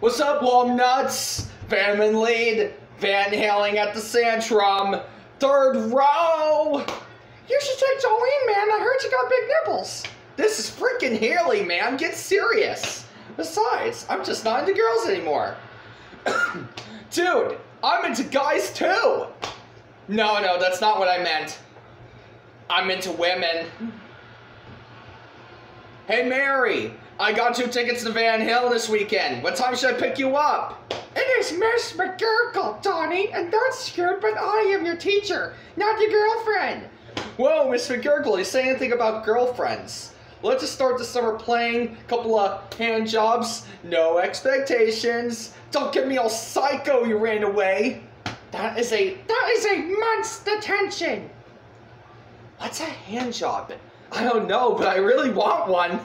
What's up, Walnuts? Famine lead, Van Halen at the Centrum, third row. You should take Jolene, man. I heard you got big nipples. This is freaking Haley, man. Get serious. Besides, I'm just not into girls anymore. Dude, I'm into guys too. No, no, that's not what I meant. I'm into women. Hey, Mary, I got two tickets to Van Halen this weekend. What time should I pick you up? It is Miss McGarricle, Donnie, and that's good, but I am your teacher, not your girlfriend. Whoa, Miss McGarricle, you say anything about girlfriends? Let's just start the summer playing, couple of hand jobs, no expectations. Don't get me all psycho you ran away. That is a That is a month's detention. what's a hand job? I don't know, but I really want one.